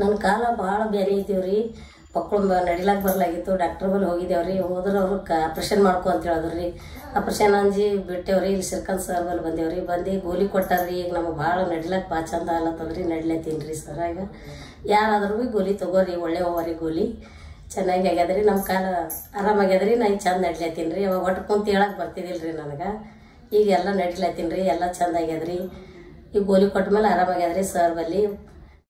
ನನ್ನ ಕಾಲ ಭಾಳ ಬೇರೆ ಇದ್ದೀವಿ ರೀ ಮಕ್ಕಳು ನಡಿಲಾಕ ಬರಲಾಗಿತ್ತು ಡಾಕ್ಟರ್ ಬಲ್ಲಿ ಹೋಗಿದ್ದೇವ್ರಿ. ಹೋದ್ರೆ ಅವರು ಕ ಆಪ್ರೇಷನ್ ಮಾಡ್ಕೊ ಅಂತ ಹೇಳಿದ್ರು ರೀ ಆಪ್ರೇಷನ್ ಅಂಜಿ ಬಿಟ್ಟೇವ್ರಿ, ಇಲ್ಲಿ ಸಿರ್ಕಲ್ ಸರ್ ಬಲ್ಲಿ ಬಂದೇವ್ರಿ. ಬಂದು ಗೋಲಿ ಕೊಟ್ಟಾರ್ರಿ ಈಗ ನಮಗೆ ಭಾಳ ನಡಿಲಾಕ ಭಾಳ ಚಂದ ಆಗ್ಲತ್ತದ್ರಿ. ನಡ್ಲತ್ತೀನಿ ರೀ ಸರ್ ಈಗ ಯಾರಾದ್ರೂ ಭೀ ಗೋಲಿ ತಗೋರಿ, ಒಳ್ಳೆ ಹೋವರಿ ಗೋಲಿ. ಚೆನ್ನಾಗಿ ಆಗ್ಯದ್ರಿ. ನಮ್ಮ ಕಾಲ ಆರಾಮಾಗ್ಯದ್ರಿ ನಾ ಈಗ ಚಂದ ನಡ್ಲತ್ತೀನಿ ರೀ ಅವಾಗ ಒಟ್ಟು ಕುಂತ ಹೇಳಕ್ಕೆ ಬರ್ತಿದ್ದಿಲ್ಲ ರೀ ನನಗೆ. ಈಗ ಎಲ್ಲ ನಡಿಲತ್ತೀನಿ ರೀ ಎಲ್ಲ ಚಂದ ಆಗ್ಯದ್ರಿ. ಈ ಗೋಲಿ ಕೊಟ್ಟ ಮೇಲೆ ಆರಾಮಾಗ್ಯದ್ರಿ ಸರ್ ಬಲ್ಲಿ.